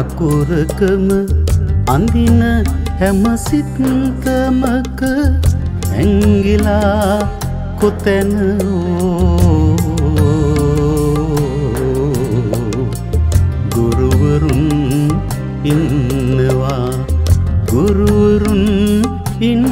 අකුරකම අඳින හැමසිත්තමක ඇංගිලා කොතැනෝ ගුරුවරුන් ඉන්නවා ගුරුවරුන් ඉන්නවා.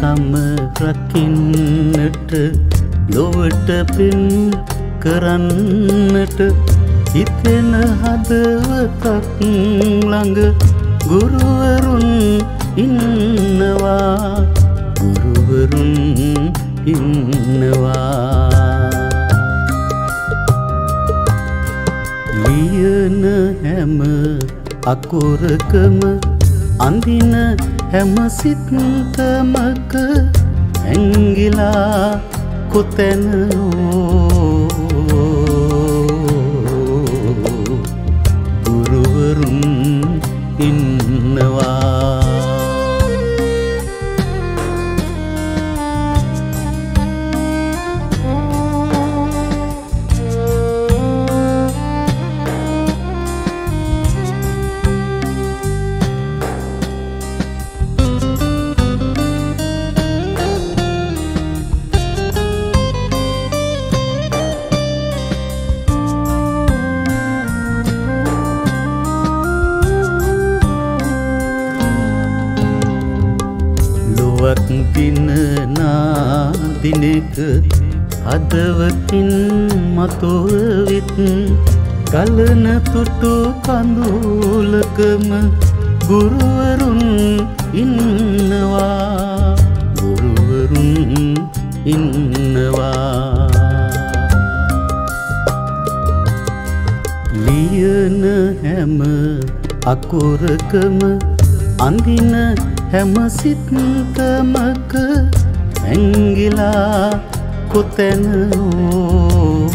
මිනිස්කම රකින්නට ලොවට පින් කරන්නට හිතෙන හදවතක් ළඟ ගුරුවරුන් ඉන්නවා. ගුරුවරුන් ඉන්නවා. ලියන හැම අකුරකම අඳින හැමසිත්තමක ඇංගිලා කොතැනෝ ගුරුවරුන් ඉන්නවා. දිනනා දිනක හදවතින් මතොවිත් කලන තුටු කඳුලකම ගුරුවරුන් ඉන්නවා ගුරුවරුන් ඉන්නවා. ලියන හැම අකුරකම අඳින හැමසිත්තමක ඇංගිලා කොතැනෝ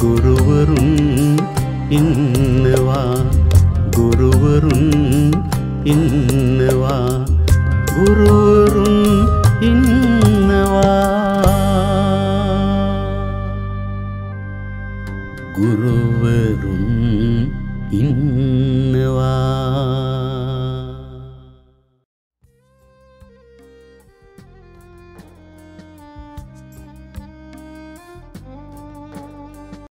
ගුරුවරුන් ඉන්නවා ගුරුවරුන් ඉන්නවා ගුරුවරුන් ඉන්නවා. ගුරුවරුන් ඉන්නවා.